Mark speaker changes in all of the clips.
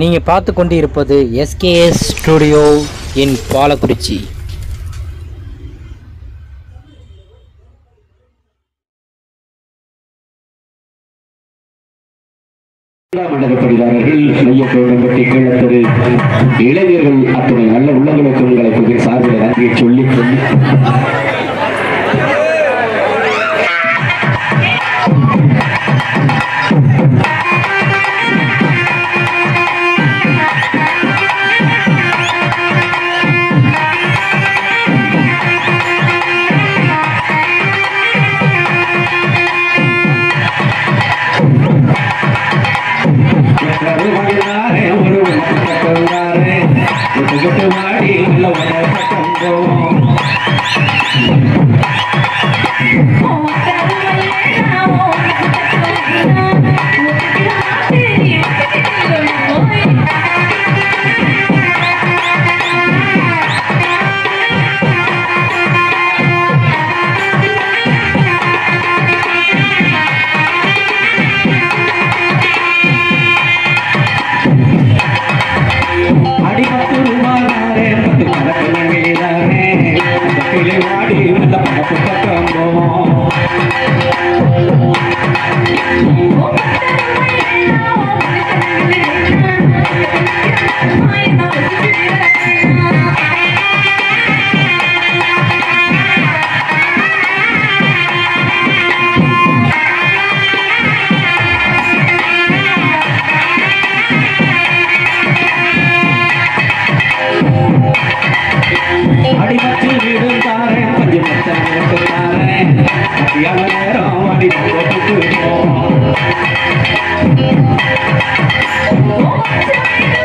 Speaker 1: நீங்கள் பார்த்து கொண்டு இருப்பது எஸ்கேஎஸ் ஸ்டுடியோ இன் பாலக்குறிச்சி.
Speaker 2: இளைஞர்கள் அத்துணை நல்ல உள்ளங்களுக்கு உங்களை சார்பில் நன்றியை சொல்லிக் கொண்டு Oh, my God.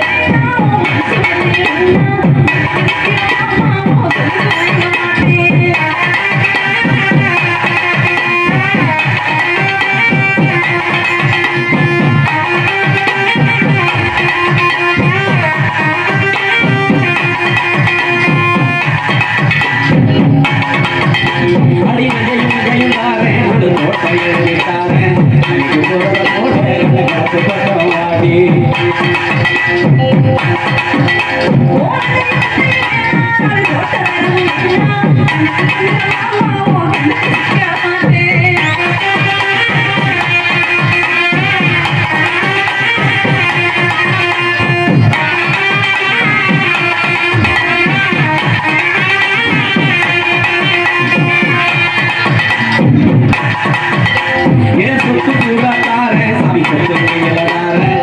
Speaker 2: Yeah.